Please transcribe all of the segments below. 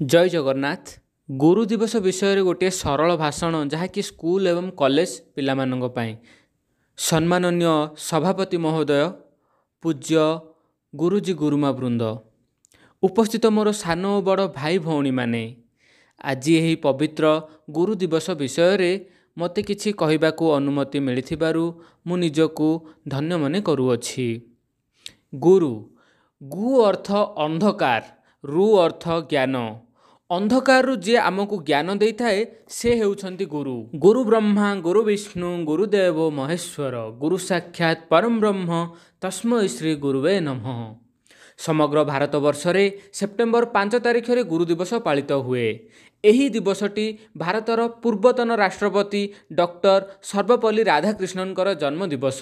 ଜୟ ଜଗନ୍ନାଥ। ଗୁରୁ ଦିବସ ବିଷୟରେ ଗୋଟିଏ ସରଳ ଭାଷଣ ଯାହାକି ସ୍କୁଲ ଏବଂ କଲେଜ ପିଲାମାନଙ୍କ ପାଇଁ। ସମ୍ମାନନୀୟ ସଭାପତି ମହୋଦୟ ପୂଜ୍ୟ ଗୁରୁଜୀ ଗୁରୁମା ବୃନ୍ଦ ଉପସ୍ଥିତ ମୋର ସାନ ଓ ବଡ଼ ଭାଇ ଭଉଣୀମାନେ ଆଜି ଏହି ପବିତ୍ର ଗୁରୁ ଦିବସ ବିଷୟରେ ମୋତେ କିଛି କହିବାକୁ ଅନୁମତି ମିଳିଥିବାରୁ ମୁଁ ନିଜକୁ ଧନ୍ୟ ମନେ କରୁଅଛି। ଗୁରୁ ଗୁ ଅର୍ଥ ଅନ୍ଧକାର ରୁ ଅର୍ଥ ଜ୍ଞାନ ଅନ୍ଧକାରରୁ ଯିଏ ଆମକୁ ଜ୍ଞାନ ଦେଇଥାଏ ସେ ହେଉଛନ୍ତି ଗୁରୁ। ଗୁରୁ ବ୍ରହ୍ମା ଗୁରୁ ବିଷ୍ଣୁ ଗୁରୁଦେବ ମହେଶ୍ୱର ଗୁରୁ ସାକ୍ଷାତ ପରମ ବ୍ରହ୍ମ ତସ୍ମୈ ଶ୍ରୀ ଗୁରୁବେ ନମଃ। ସମଗ୍ର ଭାରତବର୍ଷରେ ସେପ୍ଟେମ୍ବର ପାଞ୍ଚ ତାରିଖରେ ଗୁରୁ ଦିବସ ପାଳିତ ହୁଏ। ଏହି ଦିବସଟି ଭାରତର ପୂର୍ବତନ ରାଷ୍ଟ୍ରପତି ଡକ୍ଟର ସର୍ବପଲ୍ଲୀ ରାଧାକ୍ରିଷ୍ଣନଙ୍କର ଜନ୍ମ ଦିବସ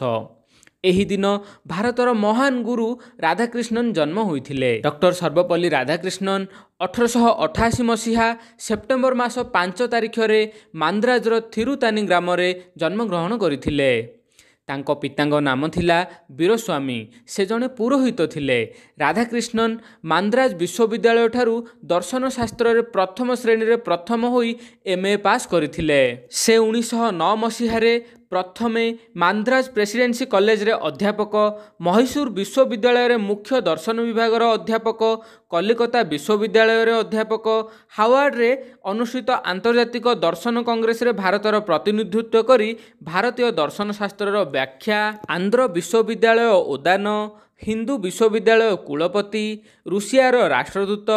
ଏହି ଦିନ ଭାରତର ମହାନ ଗୁରୁ ରାଧାକ୍ରିଷ୍ଣନ ଜନ୍ମ ହୋଇଥିଲେ। ଡକ୍ଟର ସର୍ବପଲ୍ଲୀ ରାଧାକ୍ରିଷ୍ଣନ ଅଠରଶହ ଅଠାଅଶୀ ମସିହା ସେପ୍ଟେମ୍ବର ମାସ ପାଞ୍ଚ ତାରିଖରେ ମାନ୍ଦ୍ରାଜର ଥିରୁତାନି ଗ୍ରାମରେ ଜନ୍ମଗ୍ରହଣ କରିଥିଲେ। ତାଙ୍କ ପିତାଙ୍କ ନାମ ଥିଲା ବୀରସ୍ୱାମୀ। ସେ ଜଣେ ପୁରୋହିତ ଥିଲେ। ରାଧାକ୍ରିଷ୍ଣନ ମାନ୍ଦ୍ରାଜ ବିଶ୍ୱବିଦ୍ୟାଳୟଠାରୁ ଦର୍ଶନ ଶାସ୍ତ୍ରରେ ପ୍ରଥମ ଶ୍ରେଣୀରେ ପ୍ରଥମ ହୋଇ ଏମ୍ ଏ ପାସ୍ କରିଥିଲେ। ସେ ଉଣେଇଶହ ନଅ ମସିହାରେ ପ୍ରଥମେ ମାନ୍ଦ୍ରାଜ ପ୍ରେସିଡେନ୍ସି କଲେଜରେ ଅଧ୍ୟାପକ ମହୀଶୂର ବିଶ୍ୱବିଦ୍ୟାଳୟରେ ମୁଖ୍ୟ ଦର୍ଶନ ବିଭାଗର ଅଧ୍ୟାପକ କଲିକତା ବିଶ୍ୱବିଦ୍ୟାଳୟରେ ଅଧ୍ୟାପକ ହାୱାର୍ଡରେ ଅନୁଷ୍ଠିତ ଆନ୍ତର୍ଜାତିକ ଦର୍ଶନ କଂଗ୍ରେସରେ ଭାରତର ପ୍ରତିନିଧିତ୍ୱ କରି ଭାରତୀୟ ଦର୍ଶନ ଶାସ୍ତ୍ରର ବ୍ୟାଖ୍ୟା ଆନ୍ଧ୍ର ବିଶ୍ୱବିଦ୍ୟାଳୟ ଓଦାନ ହିନ୍ଦୁ ବିଶ୍ୱବିଦ୍ୟାଳୟ କୁଳପତି ରୁଷିଆର ରାଷ୍ଟ୍ରଦୂତ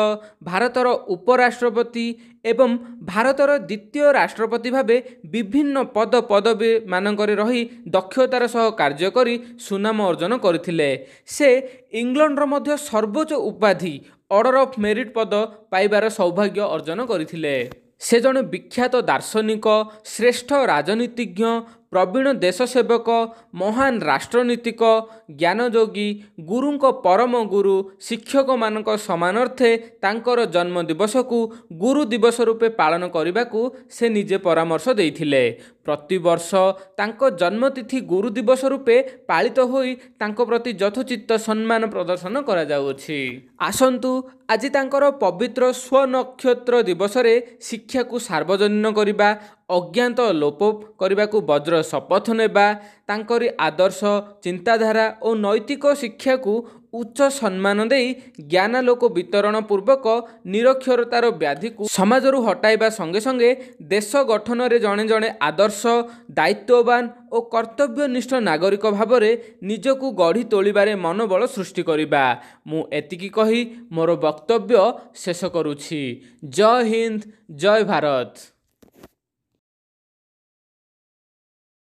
ଭାରତର ଉପରାଷ୍ଟ୍ରପତି ଏବଂ ଭାରତର ଦ୍ୱିତୀୟ ରାଷ୍ଟ୍ରପତି ଭାବେ ବିଭିନ୍ନ ପଦ ପଦବୀମାନଙ୍କରେ ରହି ଦକ୍ଷତାର ସହ କାର୍ଯ୍ୟ କରି ସୁନାମ ଅର୍ଜନ କରିଥିଲେ। ସେ ଇଂଲଣ୍ଡର ମଧ୍ୟ ସର୍ବୋଚ୍ଚ ଉପାଧି ଅର୍ଡର ଅଫ୍ ମେରିଟ୍ ପଦ ପାଇବାର ସୌଭାଗ୍ୟ ଅର୍ଜନ କରିଥିଲେ। ସେ ଜଣେ ବିଖ୍ୟାତ ଦାର୍ଶନିକ ଶ୍ରେଷ୍ଠ ରାଜନୀତିଜ୍ଞ ପ୍ରବୀଣ ଦେଶସେବକ ମହାନ ରାଷ୍ଟ୍ରନୀତିକ ଜ୍ଞାନଯୋଗୀ ଗୁରୁଙ୍କ ପରମ ଗୁରୁ ଶିକ୍ଷକମାନଙ୍କ ସମ୍ମାନାର୍ଥେ ତାଙ୍କର ଜନ୍ମ ଦିବସକୁ ଗୁରୁ ଦିବସ ରୂପେ ପାଳନ କରିବାକୁ ସେ ନିଜେ ପରାମର୍ଶ ଦେଇଥିଲେ। ପ୍ରତିବର୍ଷ ତାଙ୍କ ଜନ୍ମତିଥି ଗୁରୁ ଦିବସ ରୂପେ ପାଳିତ ହୋଇ ତାଙ୍କ ପ୍ରତି ଯଥୋଚିତ ସମ୍ମାନ ପ୍ରଦର୍ଶନ କରାଯାଉଅଛି ଆସନ୍ତୁ ଆଜି ତାଙ୍କର ପବିତ୍ର ସ୍ୱନକ୍ଷତ୍ର ଦିବସରେ ଶିକ୍ଷାକୁ ସାର୍ବଜନୀନ କରିବା ଅଜ୍ଞାତ ଲୋପ କରିବାକୁ ବଜ୍ର ଶପଥ ନେବା ତାଙ୍କରି ଆଦର୍ଶ ଚିନ୍ତାଧାରା ଓ ନୈତିକ ଶିକ୍ଷାକୁ ଉଚ୍ଚ ସମ୍ମାନ ଦେଇ ଜ୍ଞାନାଲୋକ ବିତରଣ ପୂର୍ବକ ନିରକ୍ଷରତାର ବ୍ୟାଧିକୁ ସମାଜରୁ ହଟାଇବା ସଙ୍ଗେ ସଙ୍ଗେ ଦେଶ ଗଠନରେ ଜଣେ ଜଣେ ଆଦର୍ଶ ଦାୟିତ୍ୱବାନ ଓ କର୍ତ୍ତବ୍ୟନିଷ୍ଠ ନାଗରିକ ଭାବରେ ନିଜକୁ ଗଢ଼ି ତୋଳିବାରେ ମନୋବଳ ସୃଷ୍ଟି କରିବା। ମୁଁ ଏତିକି କହି ମୋର ବକ୍ତବ୍ୟ ଶେଷ କରୁଛି। ଜୟ ହିନ୍ଦ ଜୟ ଭାରତ।